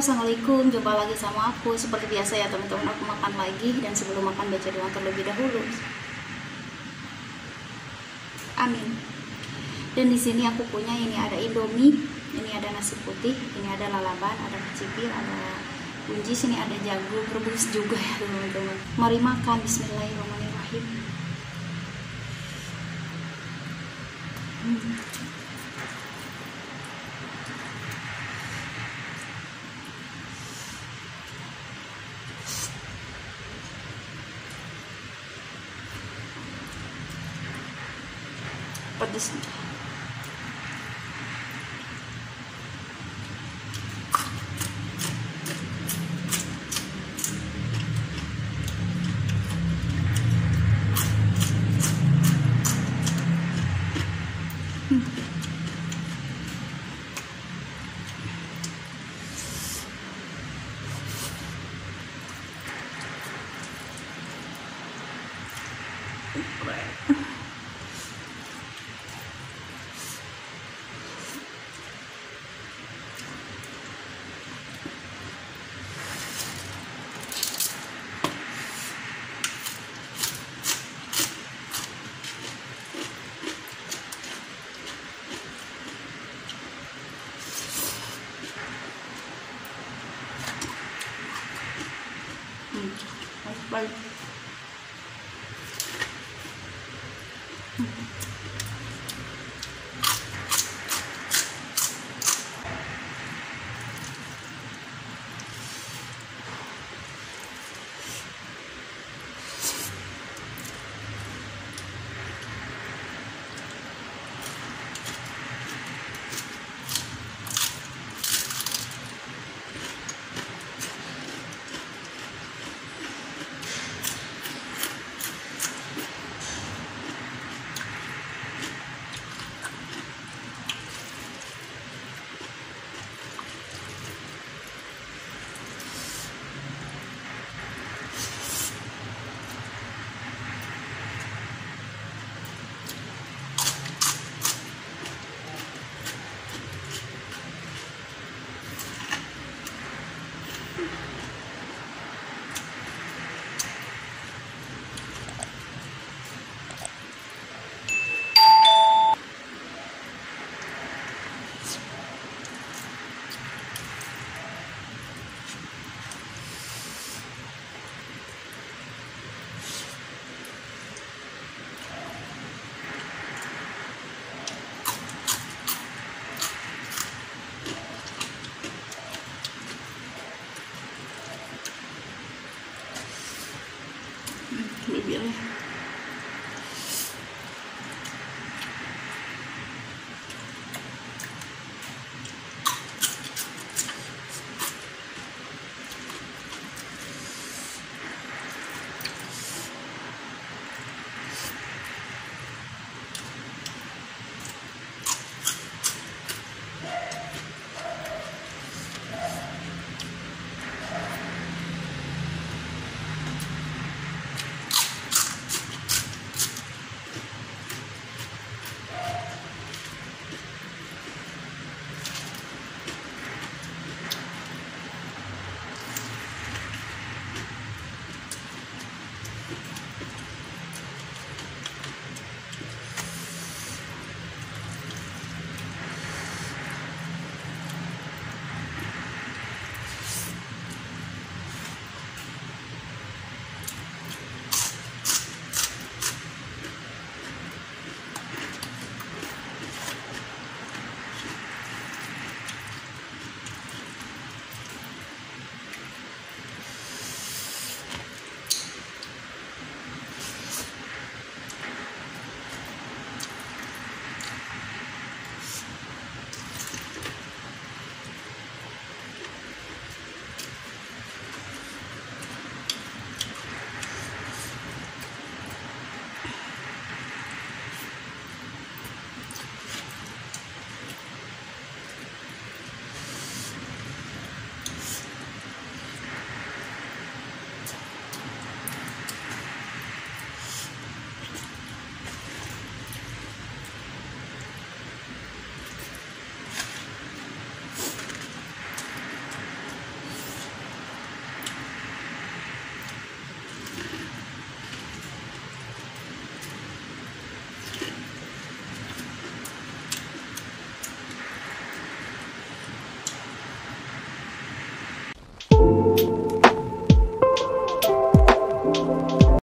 assalamualaikum. Jumpa lagi sama aku. Seperti biasa ya teman-teman, aku makan lagi dan sebelum makan baca doa terlebih dahulu. Amin. Dan di sini aku punya ini ada Indomie, ini ada nasi putih, ini ada lalaban, ada kecipir, ada kunci, sini ada jagung rebus juga ya teman-teman. Mari makan. Bismillahirrahmanirrahim. Hmm. Pedes Hmm. Baik. 你别来。